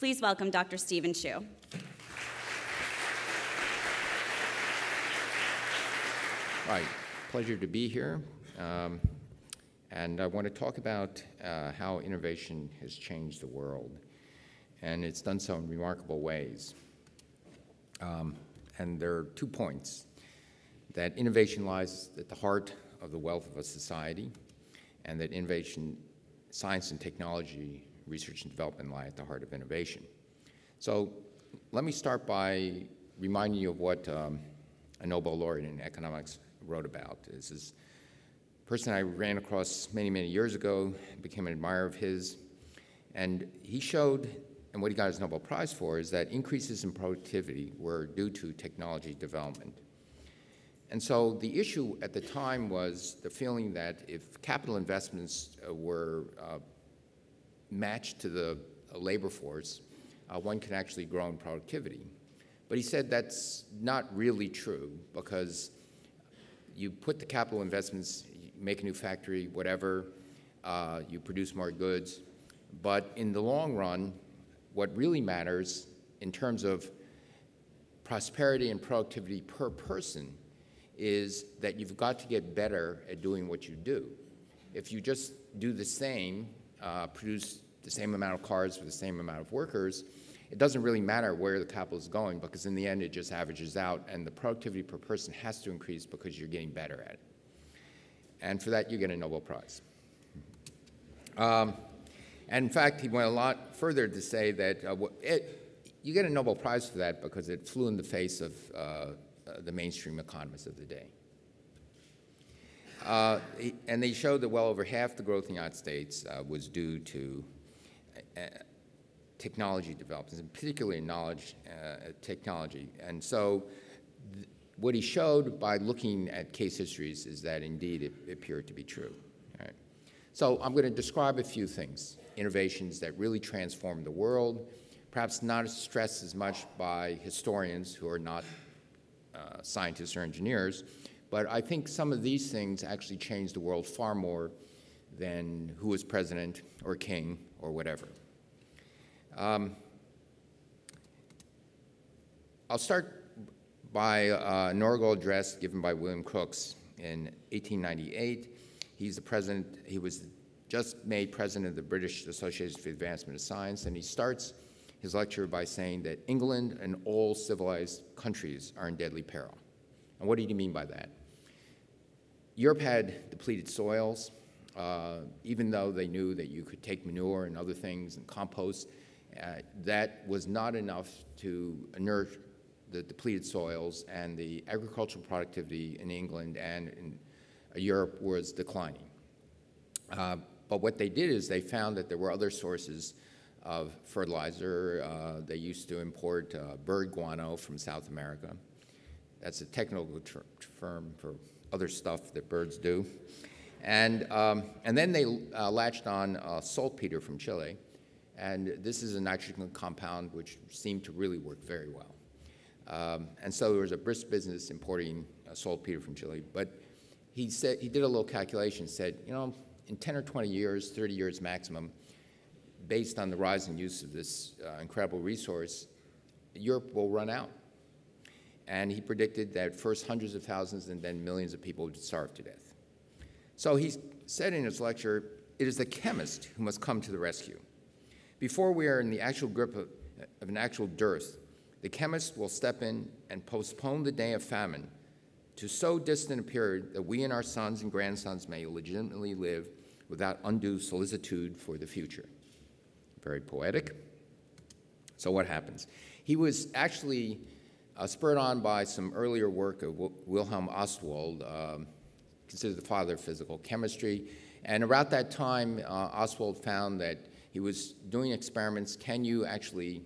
Please welcome Dr. Steven Chu. Right, pleasure to be here. Um, and I want to talk about uh, how innovation has changed the world. And it's done so in remarkable ways. Um, and there are two points that innovation lies at the heart of the wealth of a society, and that innovation, science and technology, research and development lie at the heart of innovation. So let me start by reminding you of what um, a Nobel laureate in economics wrote about. This is a person I ran across many, many years ago, became an admirer of his, and he showed, and what he got his Nobel Prize for, is that increases in productivity were due to technology development. And so the issue at the time was the feeling that if capital investments uh, were uh, matched to the uh, labor force, uh, one can actually grow in productivity. But he said that's not really true because you put the capital investments, make a new factory, whatever, uh, you produce more goods. But in the long run, what really matters in terms of prosperity and productivity per person is that you've got to get better at doing what you do. If you just do the same, uh, produce the same amount of cars for the same amount of workers, it doesn't really matter where the capital is going because in the end it just averages out and the productivity per person has to increase because you're getting better at it. And for that you get a Nobel Prize. Um, and in fact, he went a lot further to say that uh, it, you get a Nobel Prize for that because it flew in the face of uh, uh the mainstream economists of the day. Uh, and they showed that well over half the growth in the United States uh, was due to uh, technology developments, and particularly knowledge uh, technology. And so what he showed by looking at case histories is that indeed it, appeared to be true. So I'm going to describe a few things, innovations that really transformed the world, perhaps not stressed as much by historians who are not uh, scientists or engineers, but I think some of these things actually changed the world far more than who was president or king or whatever. Um, I'll start by uh, an inaugural address given by William Crookes in 1898. He's the president, he was just made president of the British Association for the Advancement of Science, and he starts his lecture by saying that England and all civilized countries are in deadly peril. And what did he mean by that? Europe had depleted soils, uh, even though they knew that you could take manure and other things and compost uh, that was not enough to inert the depleted soils, and the agricultural productivity in England and in uh, Europe was declining. Uh, but what they did is they found that there were other sources of fertilizer. Uh, they used to import uh, bird guano from South America. That's a technical term for other stuff that birds do. And, um, and then they uh, latched on saltpeter from Chile and this is a nitrogen compound which seemed to really work very well. Um, and so there was a brisk business importing uh, saltpeter from Chile. But he said he did a little calculation. Said, you know, in 10 or 20 years, 30 years maximum, based on the rising use of this uh, incredible resource, Europe will run out. And he predicted that first hundreds of thousands and then millions of people would starve to death. So he said in his lecture, it is the chemist who must come to the rescue. Before we are in the actual grip of, of an actual dearth, the chemist will step in and postpone the day of famine to so distant a period that we and our sons and grandsons may legitimately live without undue solicitude for the future. Very poetic. So, what happens? He was actually uh, spurred on by some earlier work of Wilhelm Ostwald, um, considered the father of physical chemistry. And around that time, uh, Ostwald found that he was doing experiments. Can you actually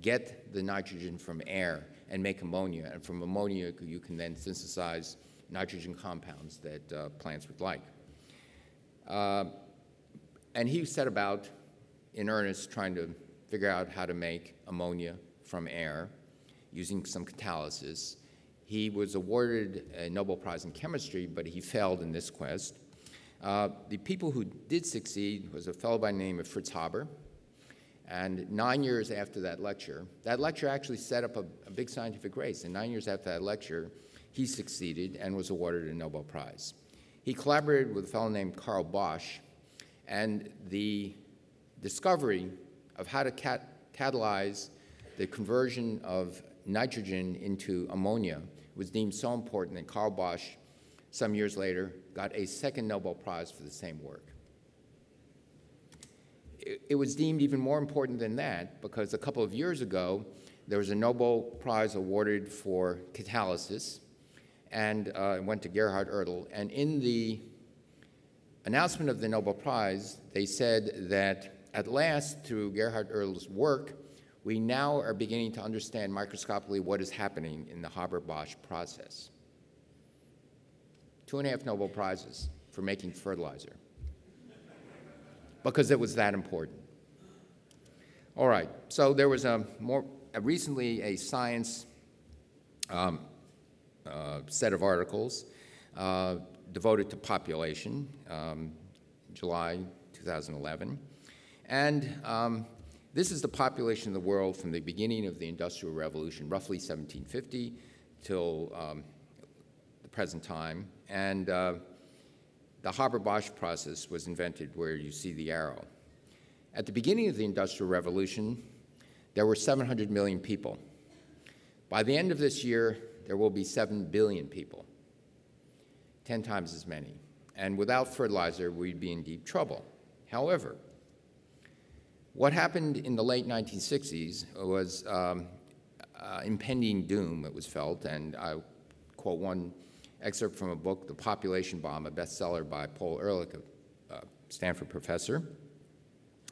get the nitrogen from air and make ammonia? And from ammonia, you can then synthesize nitrogen compounds that uh, plants would like. Uh, and he set about, in earnest, trying to figure out how to make ammonia from air using some catalysis. He was awarded a Nobel Prize in Chemistry, but he failed in this quest. Uh, the people who did succeed was a fellow by the name of Fritz Haber, And nine years after that lecture, that lecture actually set up a, a big scientific race. And nine years after that lecture, he succeeded and was awarded a Nobel Prize. He collaborated with a fellow named Carl Bosch, and the discovery of how to cat catalyze the conversion of nitrogen into ammonia was deemed so important that Carl Bosch, some years later, got a second Nobel Prize for the same work. It, it was deemed even more important than that because a couple of years ago, there was a Nobel Prize awarded for catalysis, and uh, it went to Gerhard Ertl. And in the announcement of the Nobel Prize, they said that at last, through Gerhard Ertl's work, we now are beginning to understand microscopically what is happening in the Haber-Bosch process. Two and a half Nobel Prizes for making fertilizer because it was that important. All right, so there was a more a recently a science um, uh, set of articles uh, devoted to population, um, July 2011. And um, this is the population of the world from the beginning of the Industrial Revolution, roughly 1750 till um, the present time. And uh, the Haber-Bosch process was invented where you see the arrow. At the beginning of the Industrial Revolution, there were 700 million people. By the end of this year, there will be 7 billion people, 10 times as many. And without fertilizer, we'd be in deep trouble. However, what happened in the late 1960s was um, uh, impending doom, it was felt, and I quote one excerpt from a book, The Population Bomb, a bestseller by Paul Ehrlich, a Stanford professor.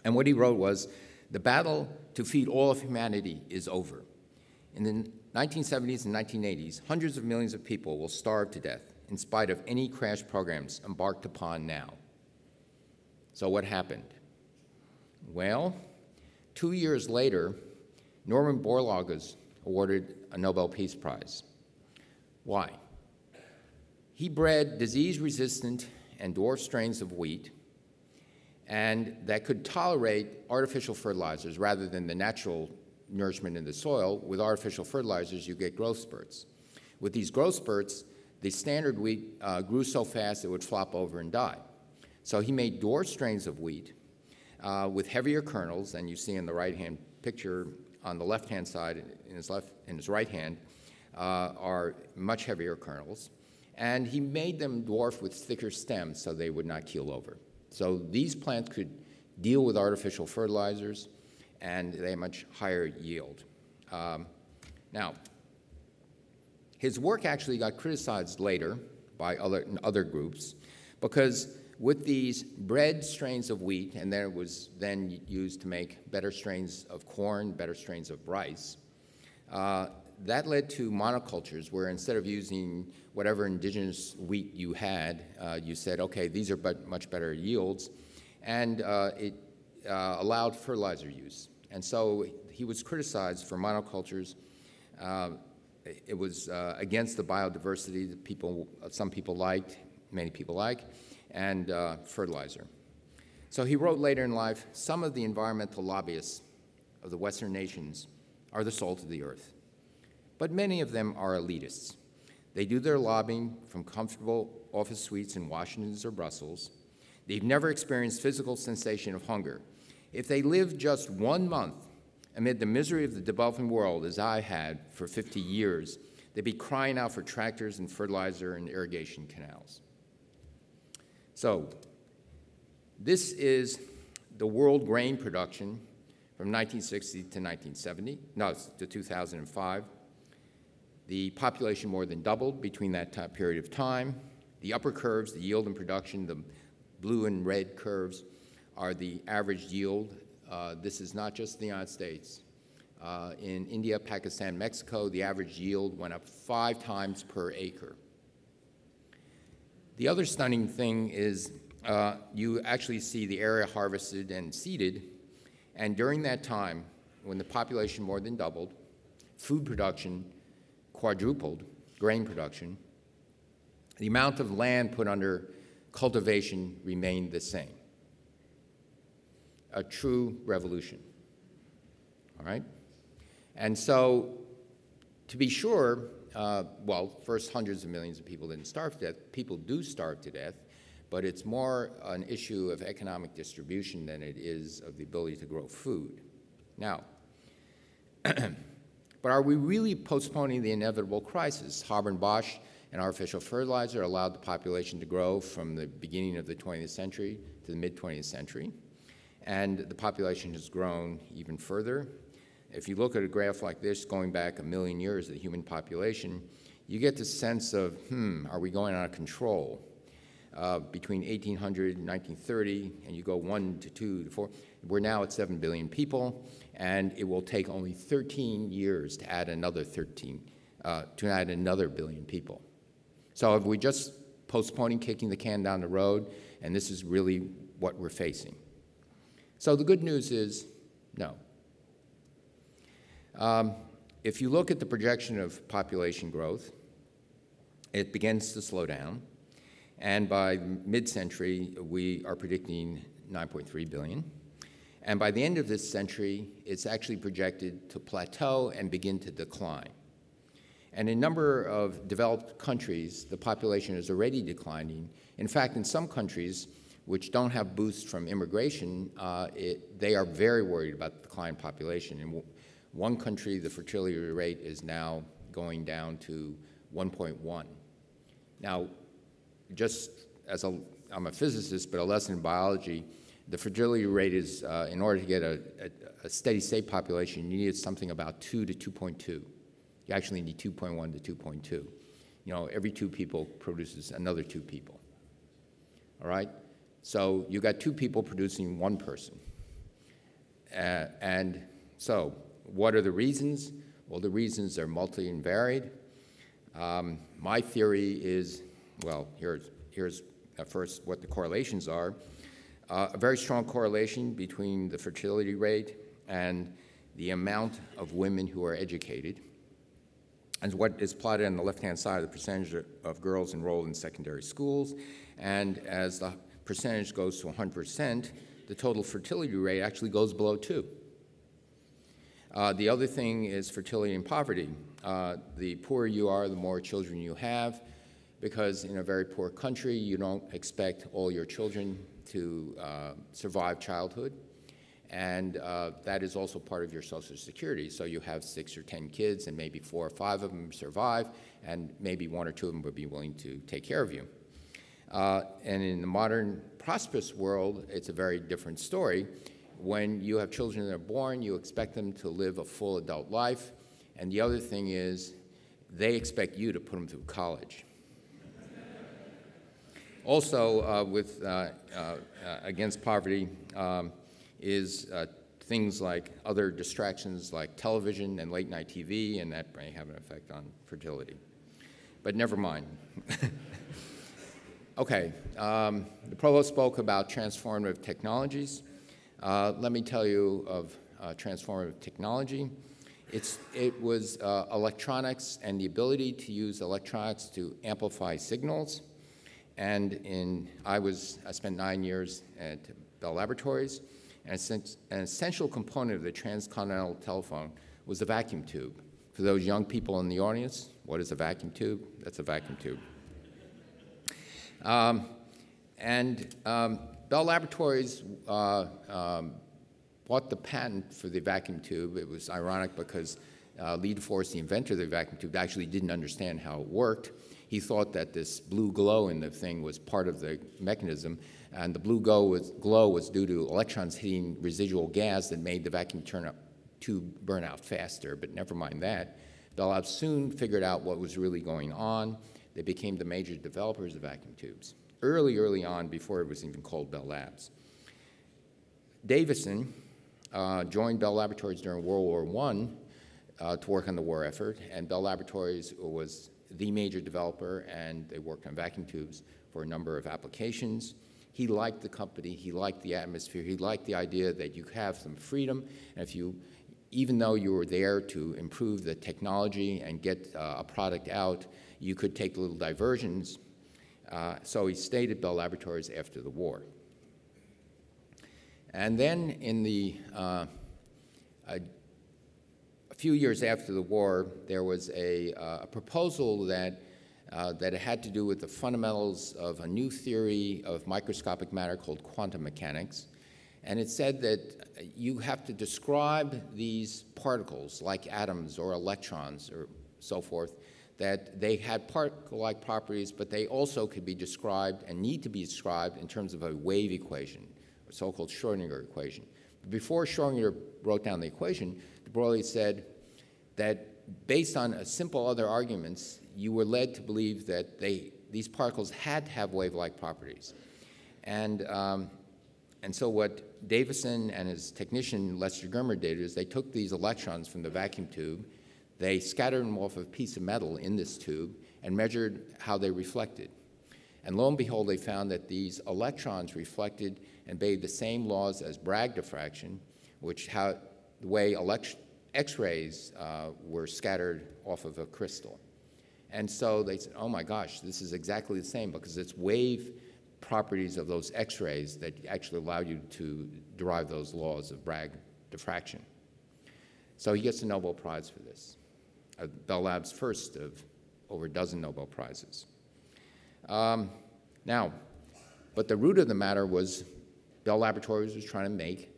And what he wrote was, the battle to feed all of humanity is over. In the 1970s and 1980s, hundreds of millions of people will starve to death in spite of any crash programs embarked upon now. So what happened? Well, two years later, Norman Borlaug was awarded a Nobel Peace Prize. Why? He bred disease-resistant and dwarf strains of wheat and that could tolerate artificial fertilizers rather than the natural nourishment in the soil. With artificial fertilizers, you get growth spurts. With these growth spurts, the standard wheat uh, grew so fast it would flop over and die. So he made dwarf strains of wheat uh, with heavier kernels, and you see in the right-hand picture on the left-hand side, in his, left, in his right hand, uh, are much heavier kernels. And he made them dwarf with thicker stems so they would not keel over. So these plants could deal with artificial fertilizers, and they much higher yield. Um, now, his work actually got criticized later by other, other groups because with these bred strains of wheat, and then it was then used to make better strains of corn, better strains of rice, uh, that led to monocultures where instead of using whatever indigenous wheat you had, uh, you said, okay, these are but much better yields, and uh, it uh, allowed fertilizer use. And so he was criticized for monocultures. Uh, it was uh, against the biodiversity that people, some people liked, many people like, and uh, fertilizer. So he wrote later in life, some of the environmental lobbyists of the Western nations are the salt of the earth, but many of them are elitists. They do their lobbying from comfortable office suites in Washington or Brussels. They've never experienced physical sensation of hunger. If they lived just one month amid the misery of the developing world, as I had for 50 years, they'd be crying out for tractors and fertilizer and irrigation canals. So this is the world grain production from 1960 to 1970, no, to 2005. The population more than doubled between that period of time. The upper curves, the yield and production, the blue and red curves are the average yield. Uh, this is not just the United States. Uh, in India, Pakistan, Mexico, the average yield went up five times per acre. The other stunning thing is uh, you actually see the area harvested and seeded, and during that time, when the population more than doubled, food production quadrupled, grain production, the amount of land put under cultivation remained the same. A true revolution. all right? And so, to be sure, uh, well, first hundreds of millions of people didn't starve to death. People do starve to death, but it's more an issue of economic distribution than it is of the ability to grow food. Now, but are we really postponing the inevitable crisis? Haber-Bosch and artificial fertilizer allowed the population to grow from the beginning of the 20th century to the mid-20th century, and the population has grown even further. If you look at a graph like this going back a million years, of the human population, you get the sense of, hmm, are we going out of control? Uh, between 1800 and 1930, and you go one to two to four, we're now at 7 billion people, and it will take only 13 years to add another 13, uh, to add another billion people. So if we just postponing kicking the can down the road, and this is really what we're facing. So the good news is no. Um, if you look at the projection of population growth, it begins to slow down. And by mid-century, we are predicting 9.3 billion. And by the end of this century, it's actually projected to plateau and begin to decline. And in a number of developed countries, the population is already declining. In fact, in some countries, which don't have boosts from immigration, uh, it, they are very worried about the decline population. In one country, the fertility rate is now going down to 1.1. Now, just as a, I'm a physicist, but a lesson in biology, the fragility rate is, uh, in order to get a, a, a, steady state population, you need something about 2 to 2.2. You actually need 2.1 to 2.2. You know, every two people produces another two people. All right? So you got two people producing one person. Uh, and so, what are the reasons? Well, the reasons are multi and varied. Um, my theory is, well, here's, here's first what the correlations are. Uh, a very strong correlation between the fertility rate and the amount of women who are educated. And what is plotted on the left-hand side, the percentage of girls enrolled in secondary schools. And as the percentage goes to 100%, the total fertility rate actually goes below 2. Uh, the other thing is fertility and poverty. Uh, the poorer you are, the more children you have, because in a very poor country, you don't expect all your children to uh, survive childhood. And uh, that is also part of your Social Security. So you have six or 10 kids, and maybe four or five of them survive, and maybe one or two of them would be willing to take care of you. Uh, and in the modern prosperous world, it's a very different story. When you have children that are born, you expect them to live a full adult life. And the other thing is, they expect you to put them through college. Also, uh, with uh, uh, against poverty um, is things like other distractions like television and late night TV, and that may have an effect on fertility. But never mind. okay, um, the provost spoke about transformative technologies. Uh, let me tell you of uh, transformative technology. It's, it was uh, electronics and the ability to use electronics to amplify signals and in, I was, I spent nine years at Bell Laboratories, and an essential component of the transcontinental telephone was the vacuum tube. For those young people in the audience, what is a vacuum tube? That's a vacuum tube. Um, and um, Bell Laboratories uh, um, bought the patent for the vacuum tube. It was ironic because uh, Lee DeForest, the inventor of the vacuum tube, actually didn't understand how it worked he thought that this blue glow in the thing was part of the mechanism, and the blue glow was, glow was due to electrons hitting residual gas that made the vacuum turn up, tube burn out faster, but never mind that. Bell Labs soon figured out what was really going on. They became the major developers of vacuum tubes, early, early on, before it was even called Bell Labs. Davisson uh, joined Bell Laboratories during World War I uh, to work on the war effort, and Bell Laboratories was the major developer, and they worked on vacuum tubes for a number of applications. He liked the company, he liked the atmosphere, he liked the idea that you have some freedom, and if you, even though you were there to improve the technology and get uh, a product out, you could take little diversions. Uh, so he stayed at Bell Laboratories after the war. And then in the uh, few years after the war, there was a, uh, a proposal that, uh, that had to do with the fundamentals of a new theory of microscopic matter called quantum mechanics. And it said that you have to describe these particles, like atoms or electrons or so forth, that they had particle-like properties, but they also could be described and need to be described in terms of a wave equation, a so-called Schrodinger equation. Before Schrodinger wrote down the equation, de Broglie said that based on a simple other arguments, you were led to believe that they, these particles had to have wave-like properties. And, um, and so what Davisson and his technician Lester Germer did is they took these electrons from the vacuum tube they scattered them off a piece of metal in this tube and measured how they reflected. And lo and behold, they found that these electrons reflected and obeyed the same laws as Bragg diffraction, which how the way X-rays uh, were scattered off of a crystal. And so they said, oh my gosh, this is exactly the same because it's wave properties of those X-rays that actually allow you to derive those laws of Bragg diffraction. So he gets the Nobel Prize for this. Bell Lab's first of over a dozen Nobel Prizes. Um, now, but the root of the matter was Bell Laboratories was trying to make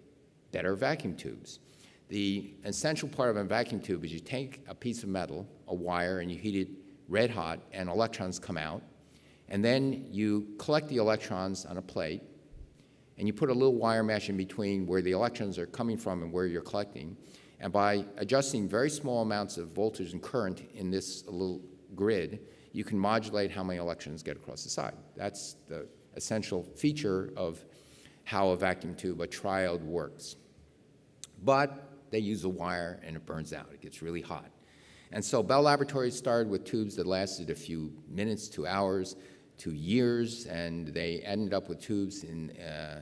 better vacuum tubes. The essential part of a vacuum tube is you take a piece of metal, a wire, and you heat it red hot, and electrons come out. And then you collect the electrons on a plate, and you put a little wire mesh in between where the electrons are coming from and where you're collecting. And by adjusting very small amounts of voltage and current in this little grid, you can modulate how many electrons get across the side. That's the essential feature of how a vacuum tube, a triode, works. But they use a wire and it burns out. It gets really hot. And so Bell Laboratories started with tubes that lasted a few minutes to hours to years, and they ended up with tubes in, uh,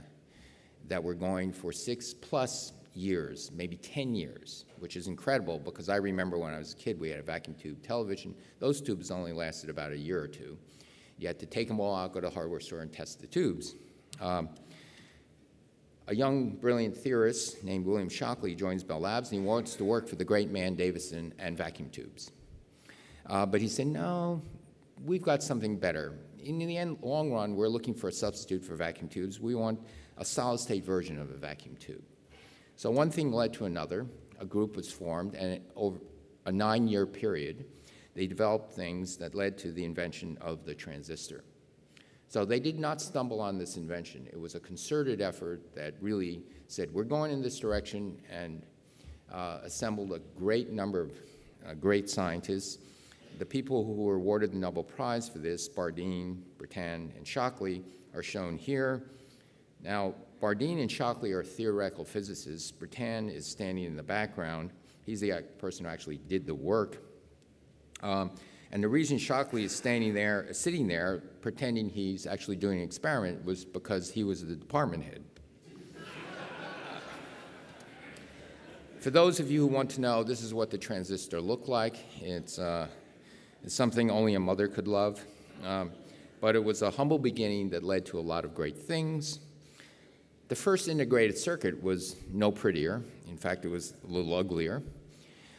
that were going for six plus years, maybe 10 years, which is incredible because I remember when I was a kid, we had a vacuum tube television. Those tubes only lasted about a year or two. You had to take them all out, go to a hardware store, and test the tubes. Um, a young, brilliant theorist named William Shockley joins Bell Labs, and he wants to work for the great man Davisson and vacuum tubes. Uh, but he said, no, we've got something better. In the end, long run, we're looking for a substitute for vacuum tubes. We want a solid-state version of a vacuum tube. So one thing led to another. A group was formed, and over a nine-year period, they developed things that led to the invention of the transistor. So they did not stumble on this invention. It was a concerted effort that really said, we're going in this direction, and uh, assembled a great number of uh, great scientists. The people who were awarded the Nobel Prize for this, Bardeen, Brattain, and Shockley, are shown here. Now, Bardeen and Shockley are theoretical physicists. Brattain is standing in the background. He's the person who actually did the work. Um, and the reason Shockley is standing there, sitting there, pretending he's actually doing an experiment was because he was the department head. For those of you who want to know, this is what the transistor looked like. It's, uh, it's something only a mother could love. Um, but it was a humble beginning that led to a lot of great things. The first integrated circuit was no prettier. In fact, it was a little uglier.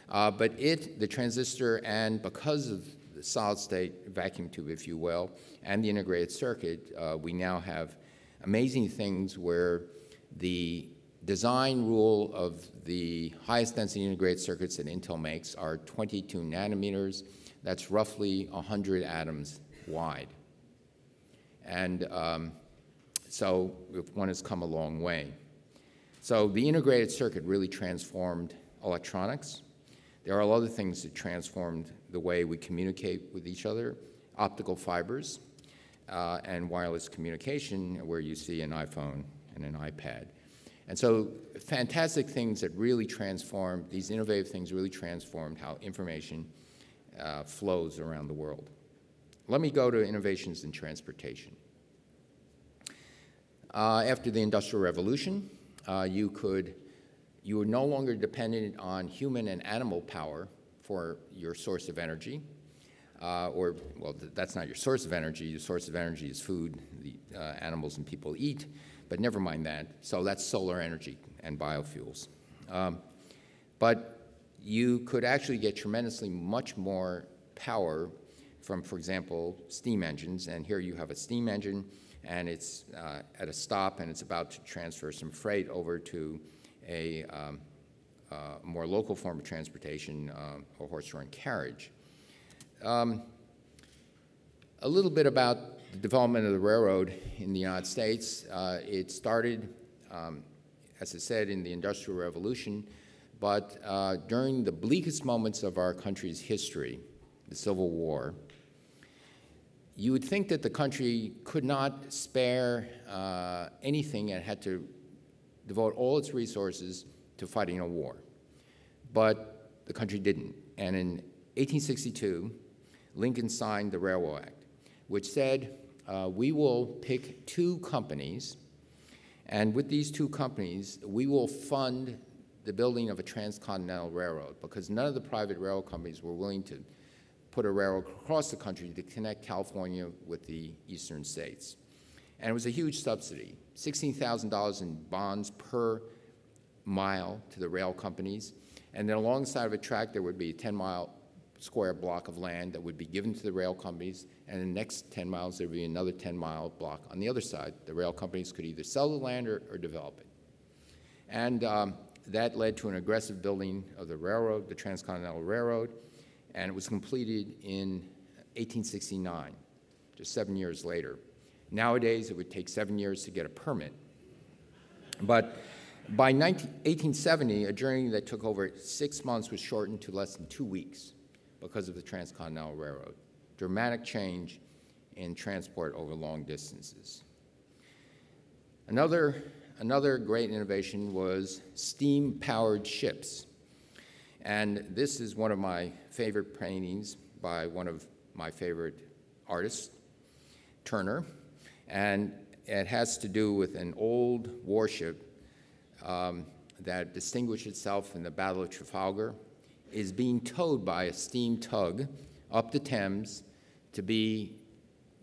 Uh, but it, the transistor, and because of the solid state vacuum tube, if you will, and the integrated circuit, uh, we now have amazing things where the design rule of the highest density integrated circuits that Intel makes are 22 nanometers. That's roughly 100 atoms wide. And um, so one has come a long way. So the integrated circuit really transformed electronics. There are other things that transformed the way we communicate with each other, optical fibers uh, and wireless communication, where you see an iPhone and an iPad. And so fantastic things that really transformed, these innovative things really transformed how information uh, flows around the world. Let me go to innovations in transportation. Uh, after the Industrial Revolution, uh, you could, you were no longer dependent on human and animal power for your source of energy. Uh, or, well, th that's not your source of energy. Your source of energy is food the uh, animals and people eat, but never mind that. So that's solar energy and biofuels. Um, but you could actually get tremendously much more power from, for example, steam engines. And here you have a steam engine, and it's uh, at a stop, and it's about to transfer some freight over to a um, uh, more local form of transportation, uh, a horse-drawn carriage. Um, a little bit about the development of the railroad in the United States. Uh, it started, um, as I said, in the Industrial Revolution, but uh, during the bleakest moments of our country's history, the Civil War, you would think that the country could not spare uh, anything and had to devote all its resources to fighting a war. But the country didn't. And in 1862, Lincoln signed the Railroad Act, which said, uh, we will pick two companies, and with these two companies, we will fund the building of a transcontinental railroad because none of the private rail companies were willing to put a railroad across the country to connect California with the eastern states. And it was a huge subsidy, $16,000 in bonds per mile to the rail companies. And then alongside of a track, there would be a 10-mile square block of land that would be given to the rail companies, and the next 10 miles, there would be another 10-mile block on the other side. The rail companies could either sell the land or, or develop it. And um, that led to an aggressive building of the railroad, the Transcontinental Railroad, and it was completed in 1869, just seven years later. Nowadays, it would take seven years to get a permit. But by 19, 1870, a journey that took over six months was shortened to less than two weeks because of the Transcontinental Railroad. Dramatic change in transport over long distances. Another, another great innovation was steam-powered ships. And this is one of my favorite paintings by one of my favorite artists, Turner. And it has to do with an old warship um, that distinguished itself in the Battle of Trafalgar is being towed by a steam tug up the Thames to be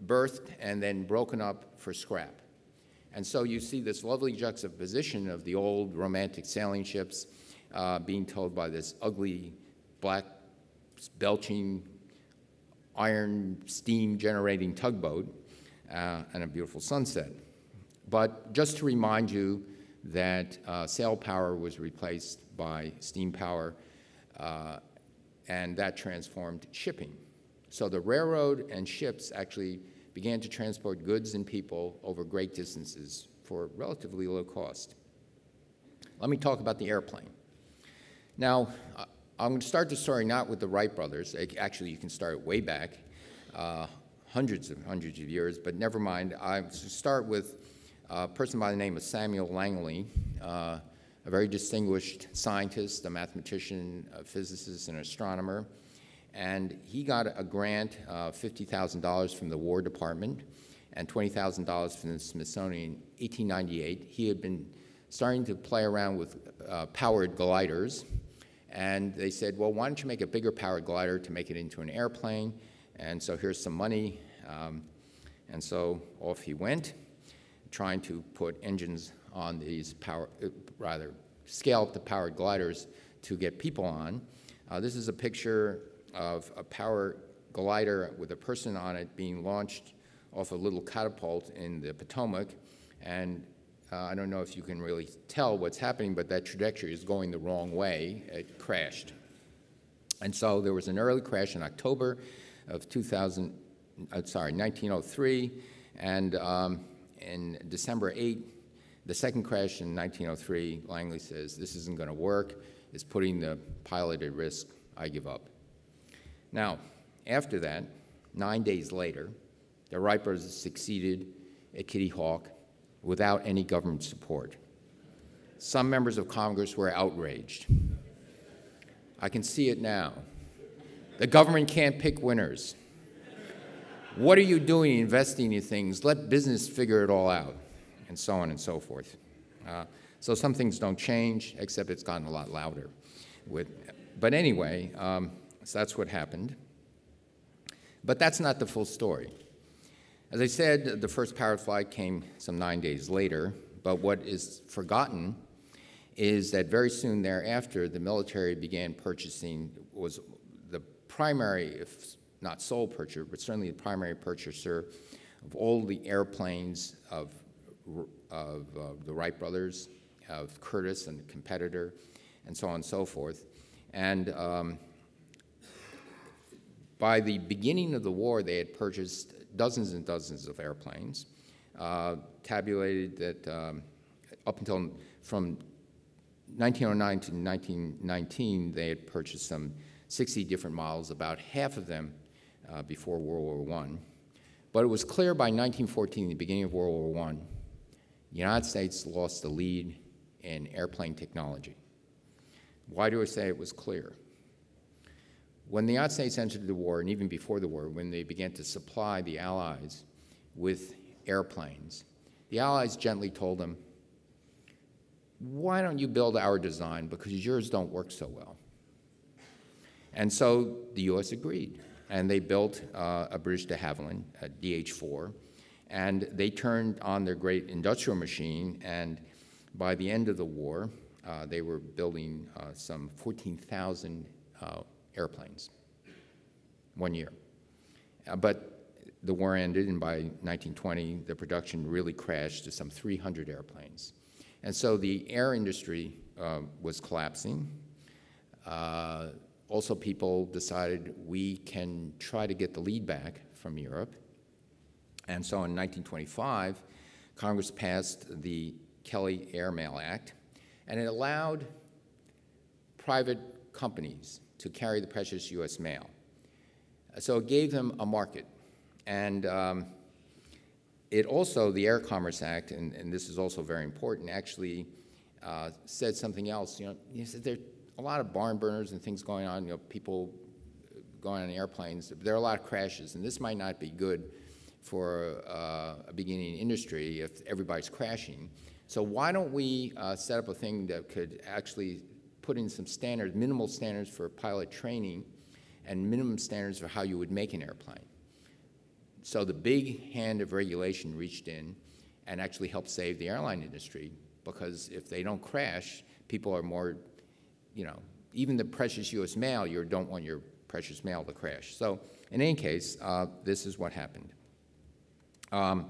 berthed and then broken up for scrap. And so you see this lovely juxtaposition of the old romantic sailing ships uh, being towed by this ugly, black, belching, iron steam generating tugboat uh, and a beautiful sunset. But just to remind you that uh, sail power was replaced by steam power uh, and that transformed shipping. So the railroad and ships actually began to transport goods and people over great distances for relatively low cost. Let me talk about the airplane. Now, I'm going to start the story not with the Wright brothers. Actually, you can start way back, uh, hundreds and hundreds of years, but never mind. I start with a person by the name of Samuel Langley. Uh, a very distinguished scientist, a mathematician, a physicist, and astronomer. And he got a grant, uh, $50,000 from the War Department and $20,000 from the Smithsonian in 1898. He had been starting to play around with uh, powered gliders. And they said, well, why don't you make a bigger powered glider to make it into an airplane? And so here's some money. Um, and so off he went, trying to put engines on these power, uh, rather scale up the powered gliders to get people on. Uh, this is a picture of a power glider with a person on it being launched off a little catapult in the Potomac. And uh, I don't know if you can really tell what's happening, but that trajectory is going the wrong way. It crashed. And so there was an early crash in October of 2000, uh, sorry, 1903, and um, in December 8, the second crash in 1903, Langley says, this isn't going to work. It's putting the pilot at risk. I give up. Now, after that, nine days later, the brothers succeeded at Kitty Hawk without any government support. Some members of Congress were outraged. I can see it now. The government can't pick winners. What are you doing investing in things? Let business figure it all out and so on and so forth. Uh, so some things don't change, except it's gotten a lot louder. With, but anyway, um, so that's what happened. But that's not the full story. As I said, the first powered flight came some nine days later, but what is forgotten is that very soon thereafter, the military began purchasing, was the primary, if not sole purchaser, but certainly the primary purchaser of all the airplanes of, of uh, the Wright brothers, of Curtiss and the competitor, and so on and so forth. And um, by the beginning of the war, they had purchased dozens and dozens of airplanes, uh, tabulated that um, up until from 1909 to 1919, they had purchased some 60 different models, about half of them uh, before World War I. But it was clear by 1914, the beginning of World War I, the United States lost the lead in airplane technology. Why do I say it was clear? When the United States entered the war, and even before the war, when they began to supply the Allies with airplanes, the Allies gently told them, why don't you build our design because yours don't work so well? And so the U.S. agreed, and they built uh, a British de Havilland, a DH-4, and they turned on their great industrial machine, and by the end of the war, uh, they were building uh, some 14,000 uh, airplanes one year. Uh, but the war ended, and by 1920, the production really crashed to some 300 airplanes. And so the air industry uh, was collapsing. Uh, also, people decided we can try to get the lead back from Europe. And so in 1925, Congress passed the Kelly Airmail Act, and it allowed private companies to carry the precious U.S. mail. So it gave them a market. And um, it also, the Air Commerce Act, and, and this is also very important, actually uh, said something else. You know, you said there are a lot of barn burners and things going on, you know, people going on airplanes. There are a lot of crashes, and this might not be good for uh, a beginning industry if everybody's crashing. So why don't we uh, set up a thing that could actually put in some standards, minimal standards for pilot training and minimum standards for how you would make an airplane. So the big hand of regulation reached in and actually helped save the airline industry because if they don't crash, people are more, you know, even the precious U.S. mail, you don't want your precious mail to crash. So in any case, uh, this is what happened. Um,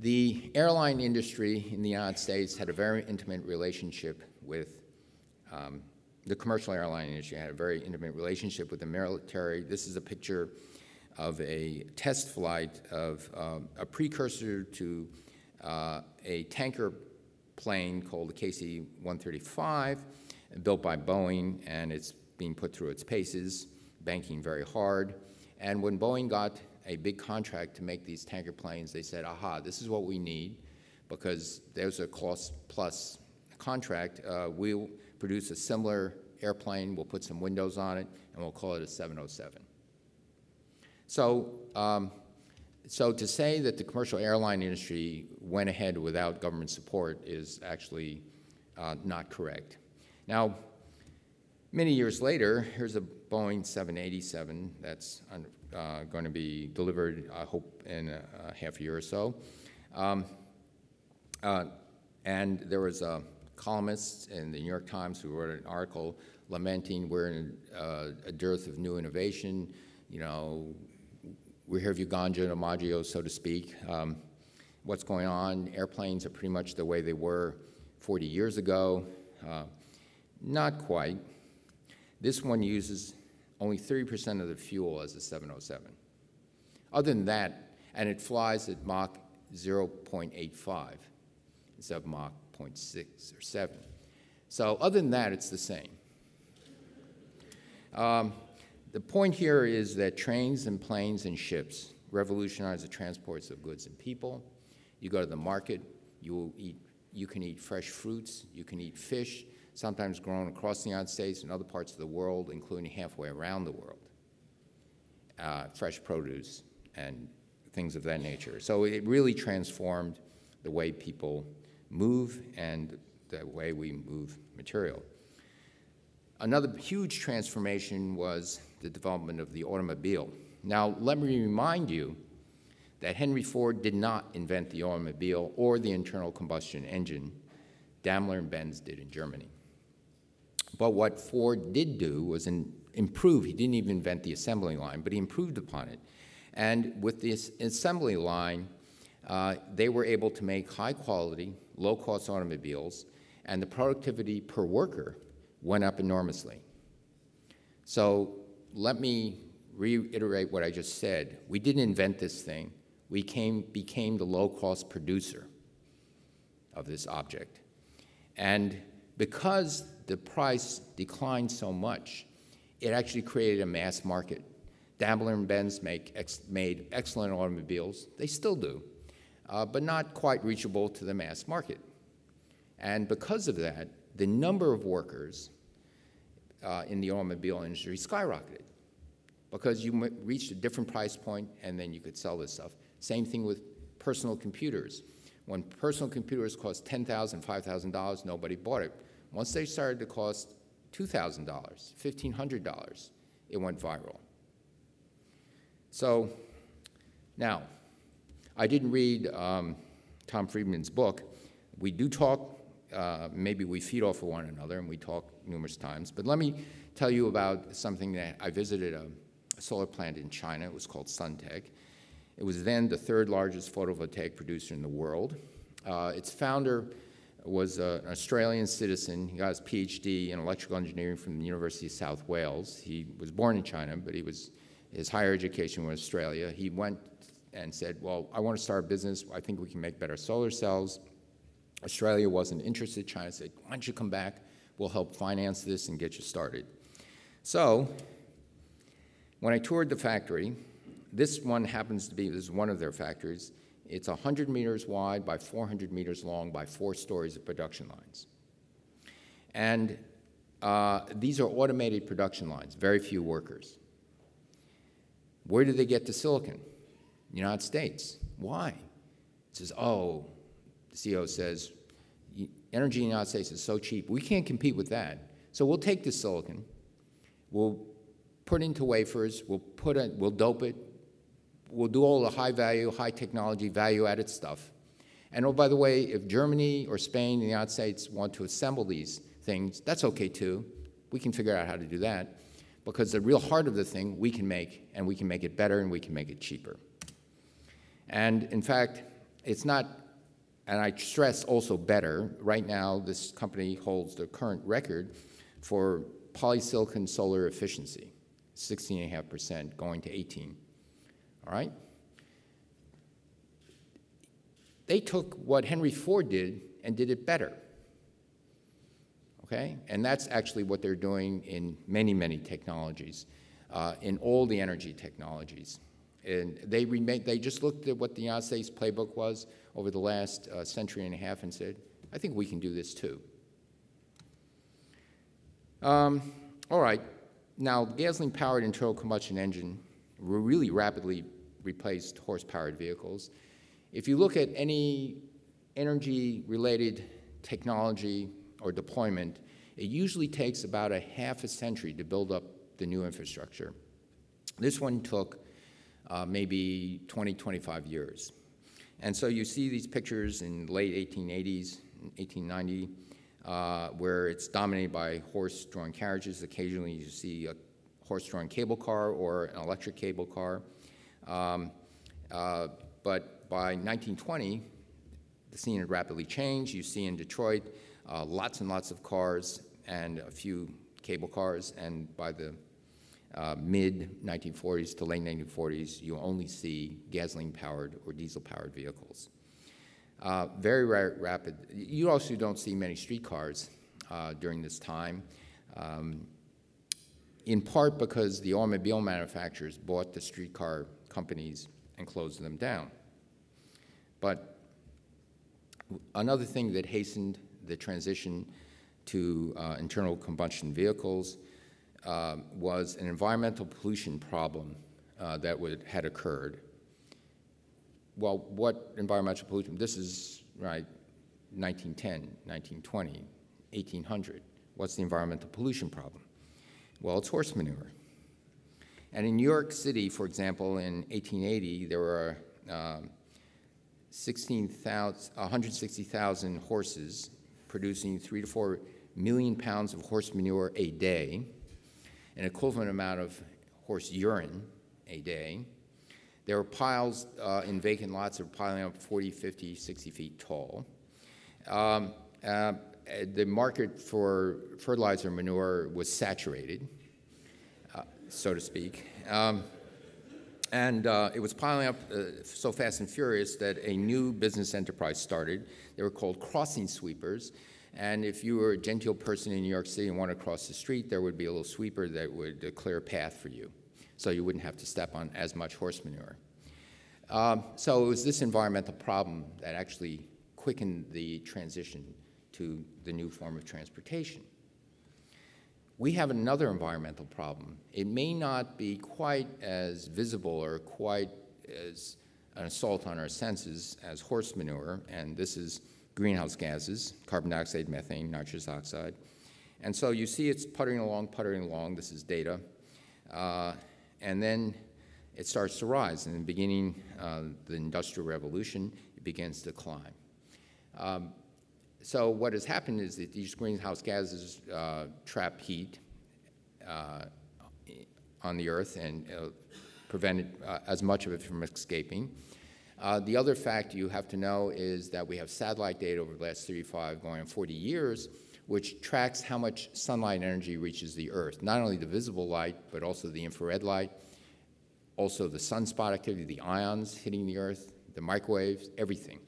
the airline industry in the United States had a very intimate relationship with um, the commercial airline industry had a very intimate relationship with the military. This is a picture of a test flight of um, a precursor to uh, a tanker plane called the KC-135, built by Boeing, and it's being put through its paces, banking very hard. And when Boeing got a big contract to make these tanker planes, they said, aha, this is what we need, because there's a cost plus contract. Uh, we'll produce a similar airplane, we'll put some windows on it, and we'll call it a 707. So, um, so to say that the commercial airline industry went ahead without government support is actually uh, not correct. Now, many years later, here's a Boeing 787 that's uh, going to be delivered, I hope, in a, a half year or so. Um, uh, and there was a columnist in the New York Times who wrote an article lamenting we're in uh, a dearth of new innovation. You know, we hear you ganja and omaggio, so to speak. Um, what's going on? Airplanes are pretty much the way they were 40 years ago. Uh, not quite. This one uses only 30% of the fuel as a 707. Other than that, and it flies at Mach 0.85 instead of Mach 0.6 or 7. So other than that, it's the same. Um, the point here is that trains and planes and ships revolutionize the transports of goods and people. You go to the market, you eat, you can eat fresh fruits, you can eat fish, sometimes grown across the United States and other parts of the world, including halfway around the world. Uh, fresh produce and things of that nature. So it really transformed the way people move and the way we move material. Another huge transformation was the development of the automobile. Now, let me remind you that Henry Ford did not invent the automobile or the internal combustion engine. Daimler and Benz did in Germany. But what Ford did do was improve. He didn't even invent the assembly line, but he improved upon it. And with this assembly line, uh, they were able to make high quality, low cost automobiles, and the productivity per worker went up enormously. So let me reiterate what I just said. We didn't invent this thing. We came, became the low cost producer of this object. And because the price declined so much, it actually created a mass market. Daimler and Benz make ex made excellent automobiles. They still do, uh, but not quite reachable to the mass market. And because of that, the number of workers uh, in the automobile industry skyrocketed because you reached a different price point and then you could sell this stuff. Same thing with personal computers. When personal computers cost $10,000, $5,000, nobody bought it. Once they started to cost $2,000, $1,500, it went viral. So now, I didn't read um, Tom Friedman's book. We do talk, uh, maybe we feed off of one another, and we talk numerous times. But let me tell you about something that I visited a, a solar plant in China. It was called Suntech. It was then the third largest photovoltaic producer in the world. Uh, its founder was uh, an Australian citizen. He got his PhD in electrical engineering from the University of South Wales. He was born in China, but he was his higher education was Australia. He went and said, "Well, I want to start a business. I think we can make better solar cells." Australia wasn't interested. China said, "Why don't you come back? We'll help finance this and get you started." So, when I toured the factory, this one happens to be this is one of their factories. It's 100 meters wide by 400 meters long by four stories of production lines. And uh, these are automated production lines, very few workers. Where do they get the silicon? United States. Why? It says, oh, the CEO says, energy in the United States is so cheap, we can't compete with that. So we'll take the silicon, we'll put it into wafers, we'll, put it, we'll dope it, we'll do all the high value, high technology, value added stuff. And oh, by the way, if Germany or Spain and the United States want to assemble these things, that's okay too. We can figure out how to do that because the real heart of the thing we can make, and we can make it better and we can make it cheaper. And in fact, it's not, and I stress also better, right now this company holds the current record for polysilicon solar efficiency, 16.5% going to 18 all right? They took what Henry Ford did and did it better. Okay? And that's actually what they're doing in many, many technologies, uh, in all the energy technologies. And they, remade, they just looked at what the United States playbook was over the last uh, century and a half and said, I think we can do this too. Um, all right, now gasoline-powered internal combustion engine really rapidly replaced horse-powered vehicles. If you look at any energy-related technology or deployment, it usually takes about a half a century to build up the new infrastructure. This one took uh, maybe 20, 25 years. And so you see these pictures in late 1880s, 1890, uh, where it's dominated by horse-drawn carriages. Occasionally you see a horse-drawn cable car or an electric cable car. Um, uh, but by 1920, the scene had rapidly changed. You see in Detroit uh, lots and lots of cars and a few cable cars, and by the uh, mid 1940s to late 1940s, you only see gasoline powered or diesel powered vehicles. Uh, very ra rapid. You also don't see many streetcars uh, during this time. Um, in part because the automobile manufacturers bought the streetcar companies and closed them down. But another thing that hastened the transition to uh, internal combustion vehicles uh, was an environmental pollution problem uh, that would, had occurred. Well, what environmental pollution? This is right, 1910, 1920, 1800. What's the environmental pollution problem? Well, it's horse manure. And in New York City, for example, in 1880, there were um, 160,000 horses producing three to four million pounds of horse manure a day, an equivalent amount of horse urine a day. There were piles uh, in vacant lots that were piling up 40, 50, 60 feet tall. Um, uh, the market for fertilizer manure was saturated, uh, so to speak. Um, and uh, it was piling up uh, so fast and furious that a new business enterprise started. They were called crossing sweepers. And if you were a genteel person in New York City and wanted to cross the street, there would be a little sweeper that would clear a path for you. So you wouldn't have to step on as much horse manure. Um, so it was this environmental problem that actually quickened the transition to the new form of transportation. We have another environmental problem. It may not be quite as visible or quite as an assault on our senses as horse manure, and this is greenhouse gases, carbon dioxide, methane, nitrous oxide. And so you see it's puttering along, puttering along. This is data. Uh, and then it starts to rise. In the beginning, uh, the Industrial Revolution, it begins to climb. Um, so what has happened is that these greenhouse gases uh, trap heat uh, on the Earth and uh, prevent uh, as much of it from escaping. Uh, the other fact you have to know is that we have satellite data over the last 35, going on 40 years, which tracks how much sunlight energy reaches the Earth, not only the visible light, but also the infrared light, also the sunspot activity, the ions hitting the Earth, the microwaves, everything.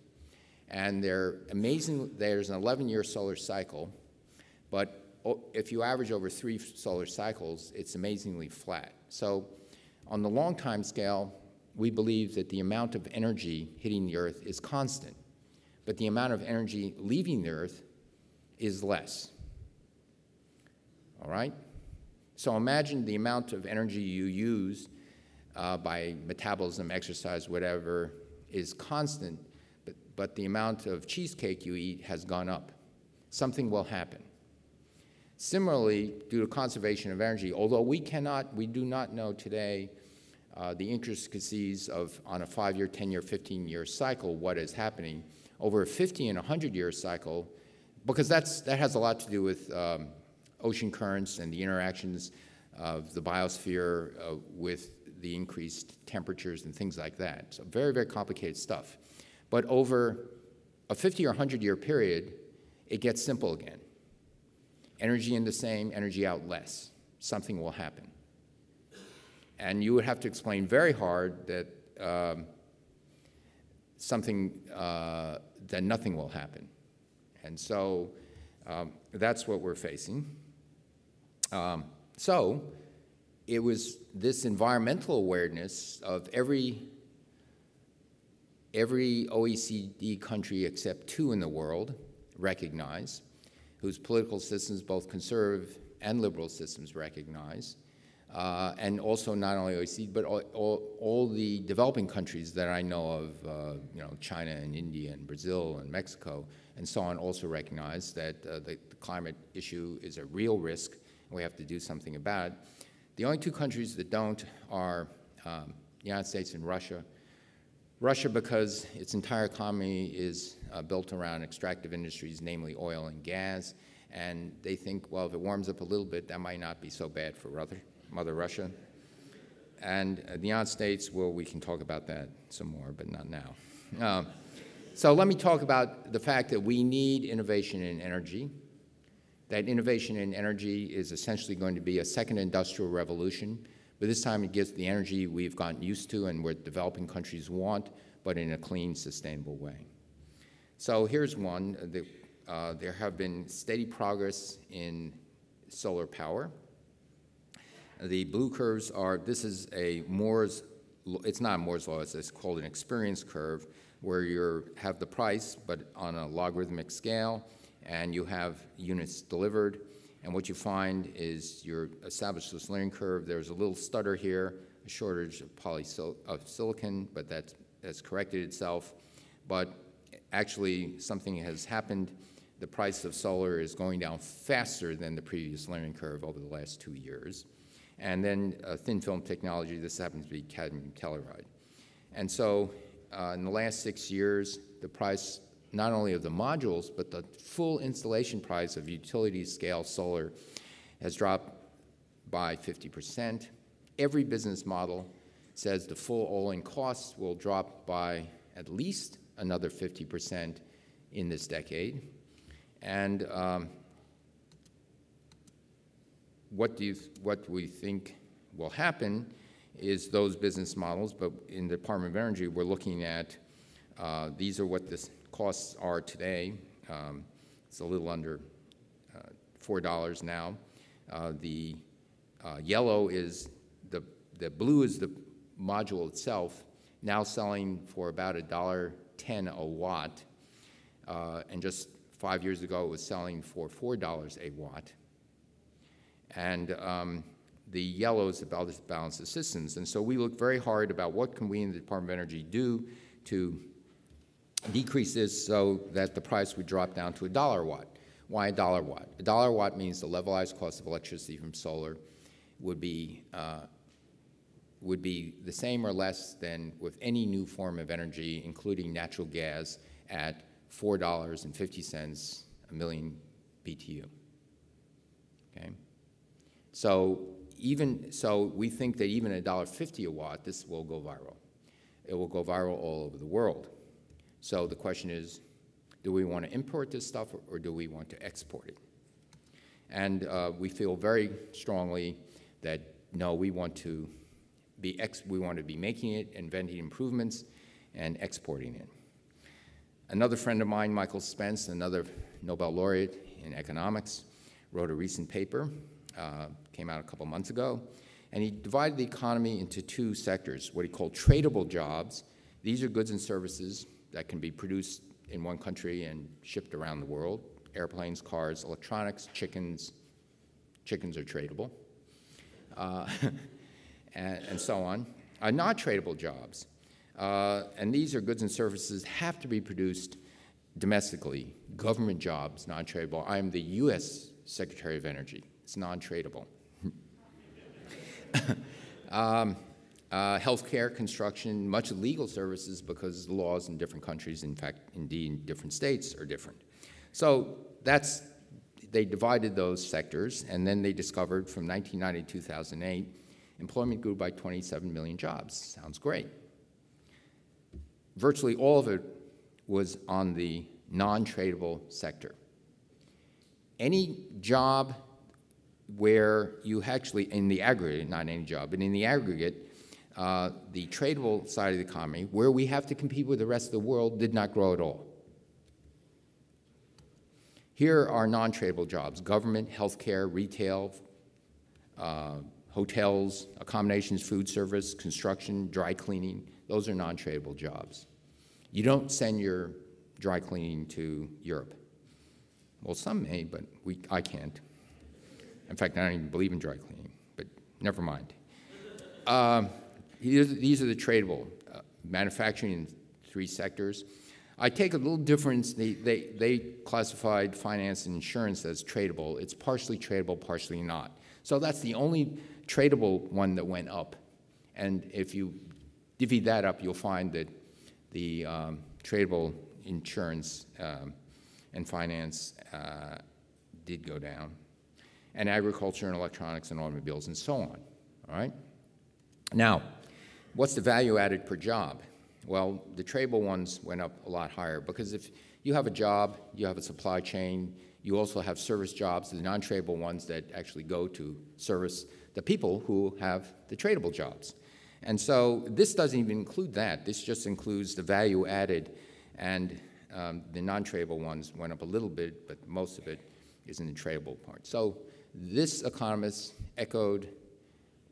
And they're amazing. There's an 11-year solar cycle, but if you average over three solar cycles, it's amazingly flat. So on the long time scale, we believe that the amount of energy hitting the Earth is constant, but the amount of energy leaving the Earth is less. All right? So imagine the amount of energy you use uh, by metabolism, exercise, whatever, is constant, but, but the amount of cheesecake you eat has gone up. Something will happen. Similarly, due to conservation of energy, although we cannot, we do not know today uh, the intricacies of, on a five-year, 10-year, 15-year cycle, what is happening, over a 50 and 100-year cycle, because that's, that has a lot to do with um, ocean currents and the interactions of the biosphere uh, with the increased temperatures and things like that. So very, very complicated stuff. But over a 50 or 100 year period, it gets simple again. Energy in the same, energy out less. Something will happen. And you would have to explain very hard that um, something, uh, that nothing will happen. And so um, that's what we're facing. Um, so it was this environmental awareness of every, every OECD country except two in the world recognize, whose political systems, both conservative and liberal systems, recognize, uh, and also not only OECD, but all, all, all, the developing countries that I know of, uh, you know, China and India and Brazil and Mexico and so on also recognize that uh, the, the, climate issue is a real risk and we have to do something about it. The only two countries that don't are um, the United States and Russia. Russia, because its entire economy is uh, built around extractive industries, namely oil and gas, and they think, well, if it warms up a little bit, that might not be so bad for Mother, Mother Russia. And the United States, well, we can talk about that some more, but not now. Uh, so let me talk about the fact that we need innovation in energy that innovation in energy is essentially going to be a second industrial revolution, but this time it gives the energy we've gotten used to and what developing countries want, but in a clean, sustainable way. So here's one. The, uh, there have been steady progress in solar power. The blue curves are, this is a Moore's, it's not Moore's law, it's, it's called an experience curve, where you have the price, but on a logarithmic scale, and you have units delivered. And what you find is you establish this learning curve. There's a little stutter here, a shortage of polysilicon, but that's, that's corrected itself. But actually, something has happened. The price of solar is going down faster than the previous learning curve over the last two years. And then uh, thin film technology, this happens to be cadmium telluride. And so uh, in the last six years, the price not only of the modules, but the full installation price of utility scale solar has dropped by 50%. Every business model says the full all-in costs will drop by at least another 50% in this decade. And um, what do you, what we think will happen is those business models, but in the Department of Energy, we're looking at, uh, these are what the costs are today. Um, it's a little under uh, $4 now. Uh, the uh, yellow is, the, the blue is the module itself, now selling for about $1.10 a watt. Uh, and just five years ago, it was selling for $4 a watt. And um, the yellow is about this balance of systems. And so we look very hard about what can we in the Department of Energy do to decrease this so that the price would drop down to a dollar watt. Why a dollar watt? A dollar watt means the levelized cost of electricity from solar would be, uh, would be the same or less than with any new form of energy, including natural gas, at $4.50 a million BTU. Okay? So even so, we think that even a dollar fifty a watt, this will go viral. It will go viral all over the world. So the question is, do we want to import this stuff or, do we want to export it? And uh, we feel very strongly that no, we want to be we want to be making it, inventing improvements, and exporting it. Another friend of mine, Michael Spence, another Nobel laureate in economics, wrote a recent paper uh, came out a couple months ago, and he divided the economy into two sectors, what he called tradable jobs. These are goods and services that can be produced in one country and shipped around the world, airplanes, cars, electronics, chickens. Chickens are tradable, uh, and, and, so on. Uh, not tradable jobs, uh, and these are goods and services have to be produced domestically, government jobs, non-tradable. I am the U.S. Secretary of Energy. It's non-tradable. um, uh, healthcare, construction, much of legal services because the laws in different countries, in fact, indeed, in different states are different. So that's, they divided those sectors, and then they discovered from 1990 to 2008, employment grew by 27 million jobs. Sounds great. Virtually all of it was on the non-tradable sector. Any job where you actually, in the aggregate, not any job, but in the aggregate, uh, the tradable side of the economy, where we have to compete with the rest of the world, did not grow at all. Here are non-tradable jobs, government, healthcare, retail, uh, hotels, accommodations, food service, construction, dry cleaning. Those are non-tradable jobs. You don't send your dry cleaning to Europe. Well, some may, but we, I can't. In fact, I don't even believe in dry cleaning, but never mind. Um, these are the tradable, uh, manufacturing in three sectors. I take a little difference. They, they, they classified finance and insurance as tradable. It's partially tradable, partially not. So that's the only tradable one that went up. And if you divvy that up, you'll find that the um, tradable insurance um, and finance uh, did go down and agriculture and electronics and automobiles and so on, all right? Now, what's the value added per job? Well, the tradable ones went up a lot higher because if you have a job, you have a supply chain, you also have service jobs, the non-tradable ones that actually go to service the people who have the tradable jobs. And so this doesn't even include that. This just includes the value added, and um, the non-tradable ones went up a little bit, but most of it is in the tradable part. So this economist echoed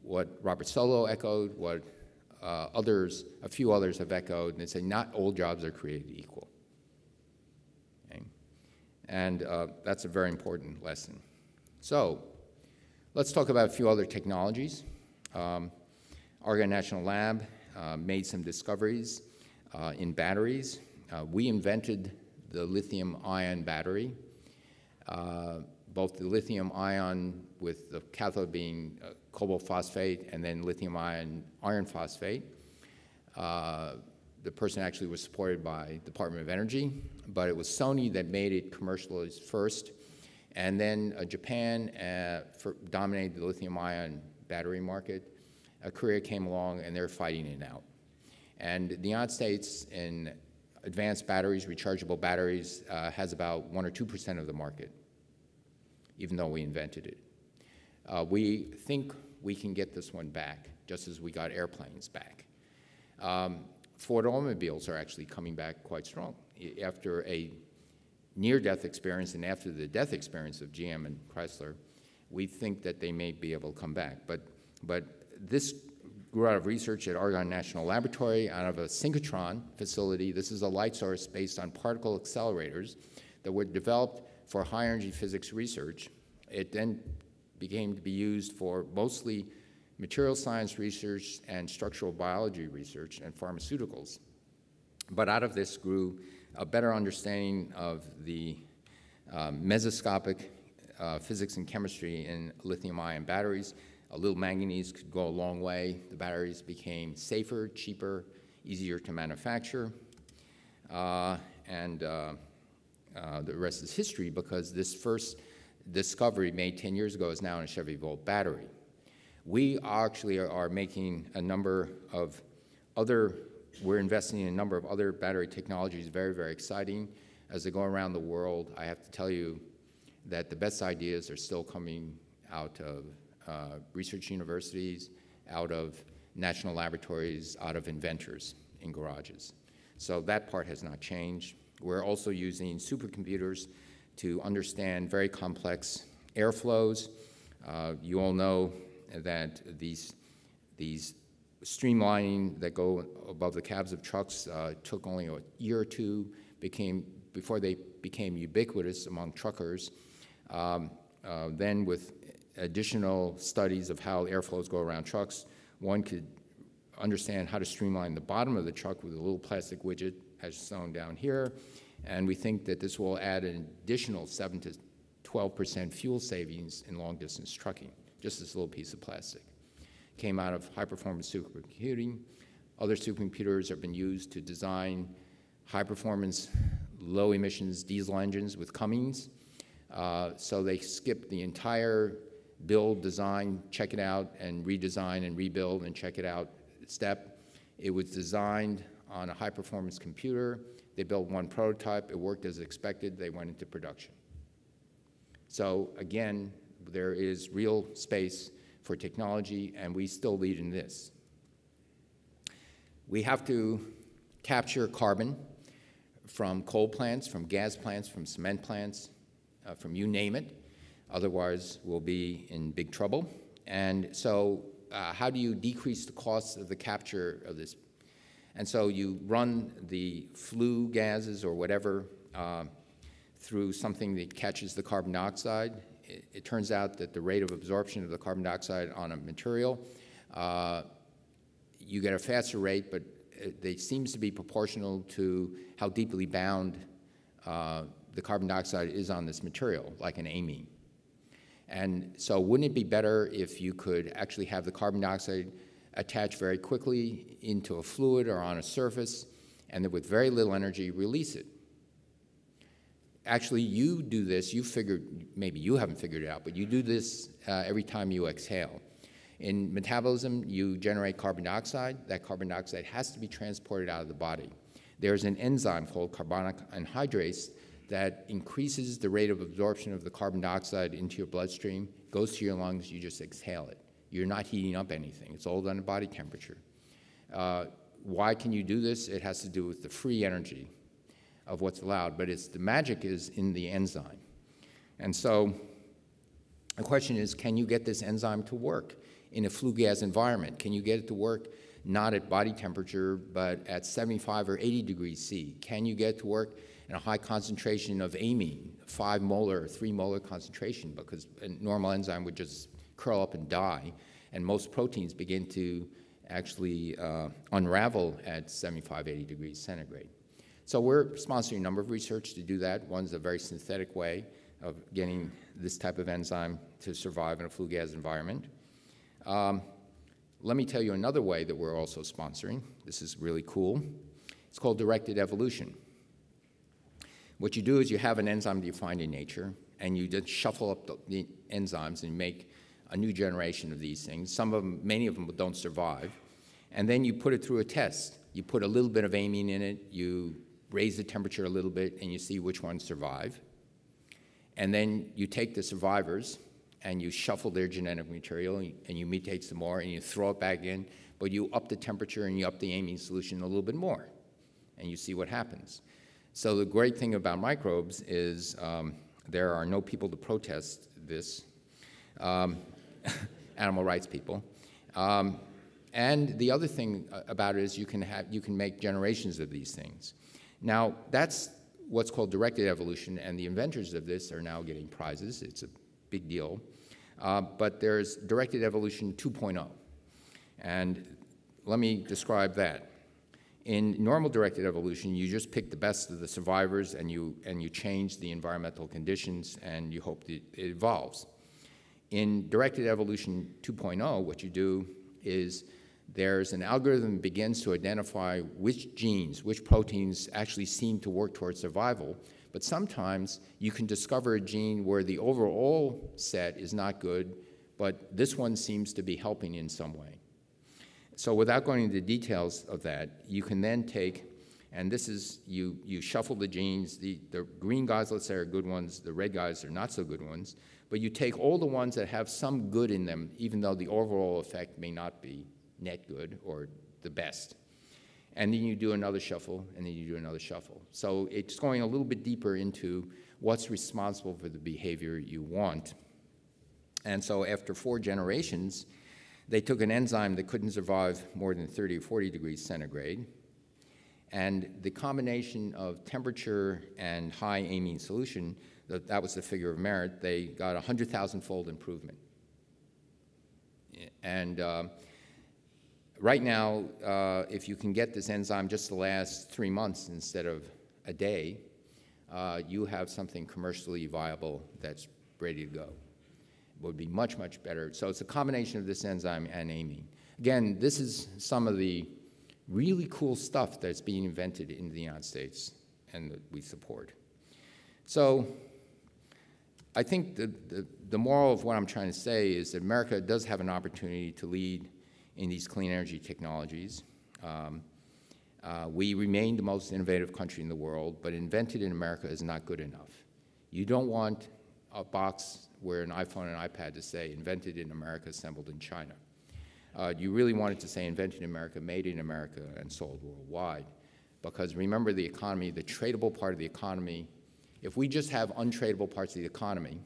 what Robert Solow echoed, what uh, others, a few others have echoed, and they say not all jobs are created equal. Okay? And uh, that's a very important lesson. So let's talk about a few other technologies. Um, Argonne National Lab uh, made some discoveries uh, in batteries. Uh, we invented the lithium ion battery. Both the lithium ion with the cathode being uh, cobalt phosphate and then lithium ion iron phosphate. Uh, the person actually was supported by Department of Energy, but it was Sony that made it commercialized first. And then uh, Japan uh, for, dominated the lithium-ion battery market. Uh, Korea came along, and they're fighting it out. And the United States in advanced batteries, rechargeable batteries, uh, has about 1 or 2 percent of the market, even though we invented it. Uh, we think we can get this one back, just as we got airplanes back. Um, Ford automobiles are actually coming back quite strong. After a near-death experience and after the death experience of GM and Chrysler, we think that they may be able to come back. But, but this grew out of research at Argonne National Laboratory, out of a synchrotron facility. This is a light source based on particle accelerators that were developed for high-energy physics research. It then became to be used for mostly material science research and structural biology research and pharmaceuticals. But out of this grew a better understanding of the uh, mesoscopic uh, physics and chemistry in lithium-ion batteries. A little manganese could go a long way. The batteries became safer, cheaper, easier to manufacture. Uh, and uh, the rest is history because this first discovery made 10 years ago is now in a Chevy Volt battery. We actually are making a number of other, we're investing in a number of other battery technologies, very, very exciting. As they go around the world, I have to tell you that the best ideas are still coming out of uh, research universities, out of national laboratories, out of inventors in garages. So that part has not changed. We're also using supercomputers to understand very complex airflows. Uh, you all know that these, these streamlining that go above the cabs of trucks uh, took only a year or two became, before they became ubiquitous among truckers. Um, uh, then with additional studies of how airflows go around trucks, one could understand how to streamline the bottom of the truck with a little plastic widget as shown down here. And we think that this will add an additional 7 to 12% fuel savings in long distance trucking just this little piece of plastic. Came out of high-performance supercomputing. Other supercomputers have been used to design high-performance, low-emissions diesel engines with Cummins. Uh, so they skipped the entire build, design, check it out, and redesign and rebuild and check it out step. It was designed on a high-performance computer. They built one prototype. It worked as expected. They went into production. So again, there is real space for technology, and we still lead in this. We have to capture carbon from coal plants, from gas plants, from cement plants, uh, from you name it. Otherwise, we'll be in big trouble. And so uh, how do you decrease the cost of the capture of this? And so you run the flue gases or whatever uh, through something that catches the carbon dioxide it, it, turns out that the rate of absorption of the carbon dioxide on a material, uh, you get a faster rate, but it, it, seems to be proportional to how deeply bound uh, the carbon dioxide is on this material, like an amine. And so wouldn't it be better if you could actually have the carbon dioxide attach very quickly into a fluid or on a surface, and then with very little energy release it? actually you do this, you figured, maybe you haven't figured it out, but you do this uh, every time you exhale. In metabolism, you generate carbon dioxide. That carbon dioxide has to be transported out of the body. There's an enzyme called carbonic anhydrase that increases the rate of absorption of the carbon dioxide into your bloodstream, goes to your lungs, you just exhale it. You're not heating up anything. It's all done at body temperature. Uh, why can you do this? It has to do with the free energy of what's allowed, but it's the magic is in the enzyme. And so the question is, can you get this enzyme to work in a flue gas environment? Can you get it to work not at body temperature, but at 75 or 80 degrees C? Can you get it to work in a high concentration of amine, five molar or three molar concentration, because a normal enzyme would just curl up and die, and most proteins begin to actually uh, unravel at 75, 80 degrees centigrade. So we're sponsoring a number of research to do that. One's a very synthetic way of getting this type of enzyme to survive in a flue gas environment. Um, let me tell you another way that we're also sponsoring. This is really cool. It's called directed evolution. What you do is you have an enzyme that you find in nature, and you just shuffle up the, the enzymes and make a new generation of these things. Some of them, many of them don't survive. And then you put it through a test. You put a little bit of amine in it, you raise the temperature a little bit, and you see which ones survive. And then you take the survivors and you shuffle their genetic material and you mutate some more and you throw it back in, but you up the temperature and you up the amine solution a little bit more, and you see what happens. So the great thing about microbes is um, there are no people to protest this, um, animal rights people. Um, and the other thing about it is you can, have, you can make generations of these things. Now, that's what's called directed evolution, and the inventors of this are now getting prizes. It's a big deal. Uh, but there's directed evolution 2.0. And let me describe that. In normal directed evolution, you just pick the best of the survivors and you, and you change the environmental conditions and you hope that it evolves. In directed evolution 2.0, what you do is there's an algorithm that begins to identify which genes, which proteins actually seem to work towards survival. But sometimes you can discover a gene where the overall set is not good, but this one seems to be helping in some way. So without going into the details of that, you can then take, and this is, you, you shuffle the genes, the, the green guys, let's say, are good ones, the red guys are not so good ones, but you take all the ones that have some good in them, even though the overall effect may not be net good or the best. And then you do another shuffle, and then you do another shuffle. So it's going a little bit deeper into what's responsible for the behavior you want. And so after four generations, they took an enzyme that couldn't survive more than 30 or 40 degrees centigrade, and the combination of temperature and high amine solution, that, that was the figure of merit, they got a 100,000 fold improvement. And uh, right now, uh, if you can get this enzyme just the last three months instead of a day, uh, you have something commercially viable that's ready to go It would be much, much better. So it's a combination of this enzyme and amine. Again, this is some of the really cool stuff that's being invented in the United States and that we support. So I think the, the, the, moral of what I'm trying to say is that America does have an opportunity to lead in these clean energy technologies. Um, uh, we remain the most innovative country in the world, but invented in America is not good enough. You don't want a box where an iPhone and iPad to say invented in America, assembled in China. Uh, you really wanted to say invented in America, made in America, and sold worldwide. Because remember the economy, the tradable part of the economy, if we just have untradeable parts of the economy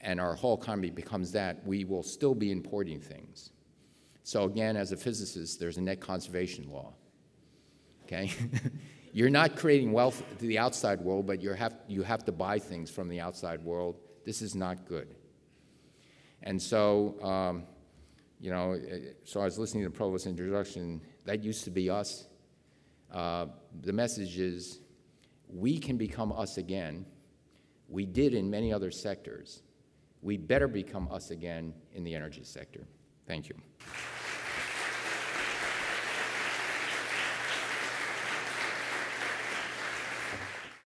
and our whole economy becomes that, we will still be importing things. So again, as a physicist, there's a net conservation law. Okay? You're not creating wealth to the outside world, but you have, you have to buy things from the outside world. This is not good. And so, um, you know, so I was listening to the Provost's introduction. That used to be us. Uh, the message is we can become us again. We did in many other sectors. We better become us again in the energy sector. Thank you.